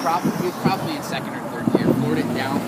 probably, probably in second or third year. floored it down